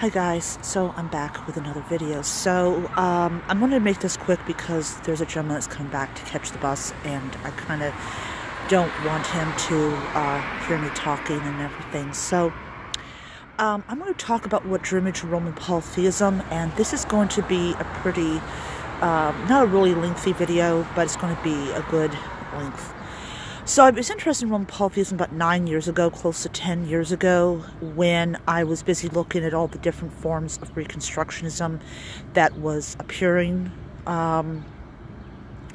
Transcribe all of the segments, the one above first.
Hi guys, so I'm back with another video. So um, I'm going to make this quick because there's a gentleman that's coming back to catch the bus and I kind of don't want him to uh, hear me talking and everything. So um, I'm going to talk about what drew me to Roman polytheism and this is going to be a pretty, um, not a really lengthy video, but it's going to be a good length. So I was interested in Roman polytheism about nine years ago, close to 10 years ago, when I was busy looking at all the different forms of Reconstructionism that was appearing um,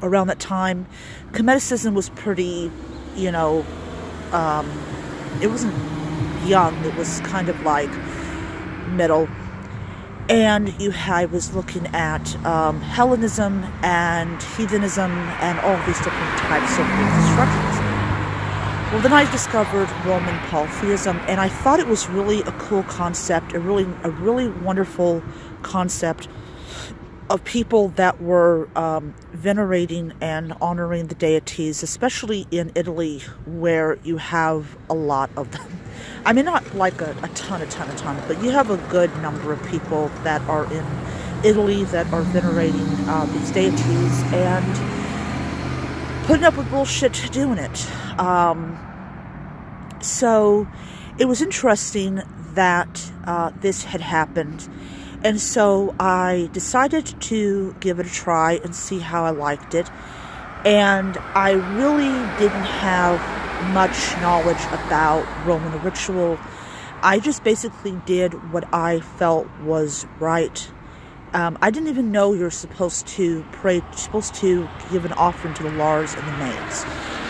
around that time. Kemeticism was pretty, you know, um, it wasn't young, it was kind of like middle. And you, I was looking at um, Hellenism and heathenism and all these different types of reconstructions. Well, then I discovered Roman polytheism, and I thought it was really a cool concept, a really, a really wonderful concept of people that were um, venerating and honoring the deities, especially in Italy, where you have a lot of them. I mean, not like a, a ton, a ton, a ton, but you have a good number of people that are in Italy that are venerating uh, these deities and putting up with bullshit doing it. Um, so it was interesting that uh, this had happened. And so I decided to give it a try and see how I liked it. And I really didn't have much knowledge about Roman ritual. I just basically did what I felt was right um, I didn't even know you're supposed to pray, supposed to give an offering to the Lars and the maids.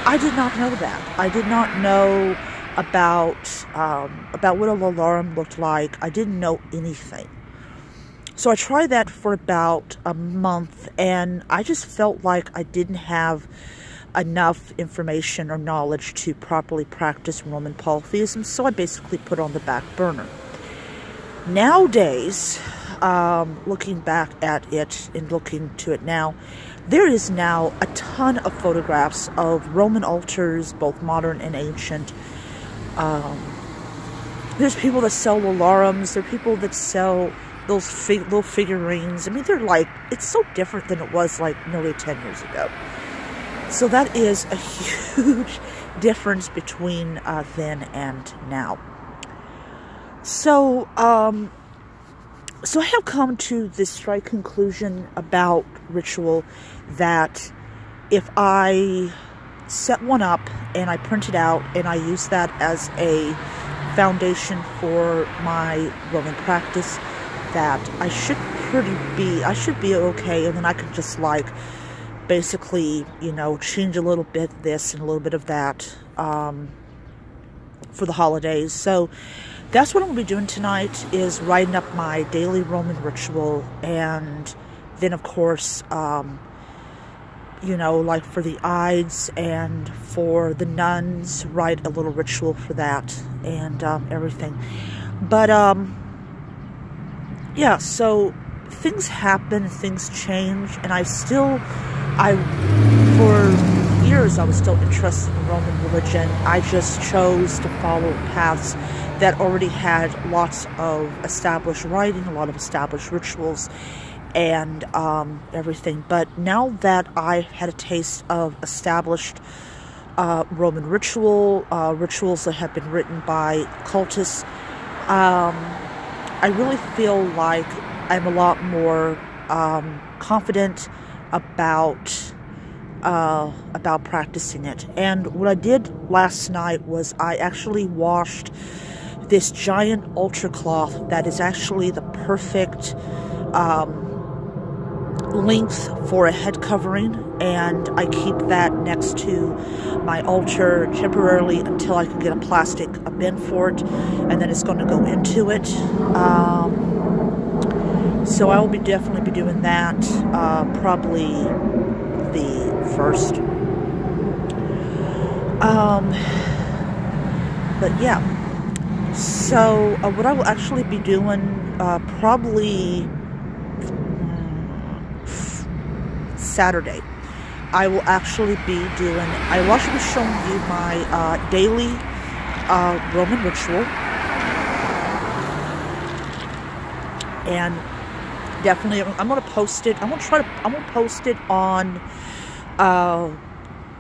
I did not know that. I did not know about um, about what a lararium looked like. I didn't know anything. So I tried that for about a month, and I just felt like I didn't have enough information or knowledge to properly practice Roman polytheism, so I basically put on the back burner. Nowadays, um, looking back at it and looking to it now, there is now a ton of photographs of Roman altars, both modern and ancient. Um, there's people that sell larariums. There are people that sell those little figurines. I mean, they're like, it's so different than it was like nearly 10 years ago. So that is a huge difference between uh, then and now. So, um, so I have come to this straight conclusion about ritual that if I set one up and I print it out and I use that as a foundation for my Roman practice, that I should pretty be, I should be okay, and then I can just like basically, you know, change a little bit this and a little bit of that um, for the holidays. So that's what I'm going to be doing tonight is writing up my daily Roman ritual and then of course um, you know like for the Ides and for the Nones write a little ritual for that and um, everything. But um yeah so things happen things change and I still I for years I was still interested in Roman religion I just chose to follow paths that already had lots of established writing, a lot of established rituals, and um, everything. But now that I had a taste of established uh, Roman ritual, uh, rituals that have been written by cultists, um, I really feel like I'm a lot more um, confident about uh, about practicing it. And what I did last night was I actually washed this giant altar cloth that is actually the perfect um, length for a head covering and I keep that next to my altar temporarily until I can get a plastic a bin for it and then it's going to go into it um, so I will be definitely be doing that uh, probably the first um, but yeah so, uh, what I will actually be doing uh, probably mm, Saturday, I will actually be doing, I will actually be showing you my uh, daily uh, Roman ritual. and definitely I'm going to post it. I'm going to try to I'm going to post it on uh,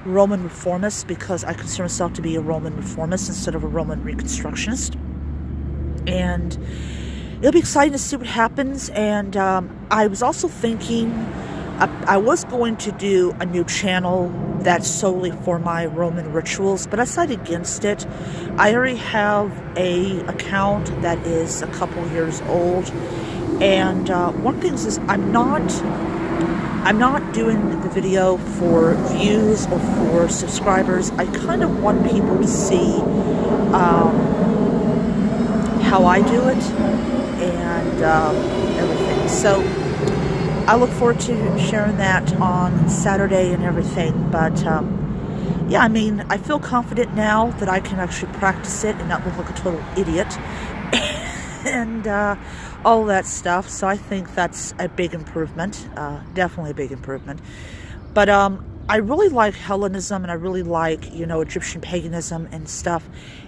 Roman reformist because I consider myself to be a Roman reformist instead of a Roman reconstructionist, and it'll be exciting to see what happens. And um, I was also thinking I, I was going to do a new channel that's solely for my Roman rituals, but I decided against it. I already have a account that is a couple years old, and uh, one thing is I'm not I'm not doing the video for views or for subscribers. I kind of want people to see um, how I do it and um, everything. So I look forward to sharing that on Saturday and everything. But um, yeah, I mean, I feel confident now that I can actually practice it and not look like a total idiot. and uh, all that stuff. So I think that's a big improvement. Uh, definitely a big improvement. But um, I really like Hellenism and I really like, you know, Egyptian paganism and stuff.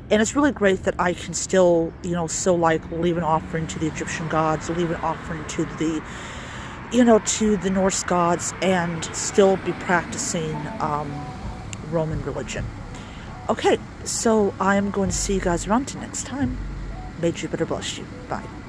And it's really great that I can still, you know, still like leave an offering to the Egyptian gods, leave an offering to the, you know, to the Norse gods and still be practicing um, Roman religion. Okay, so I'm going to see you guys around to next time. May Jupiter bless you. Bye.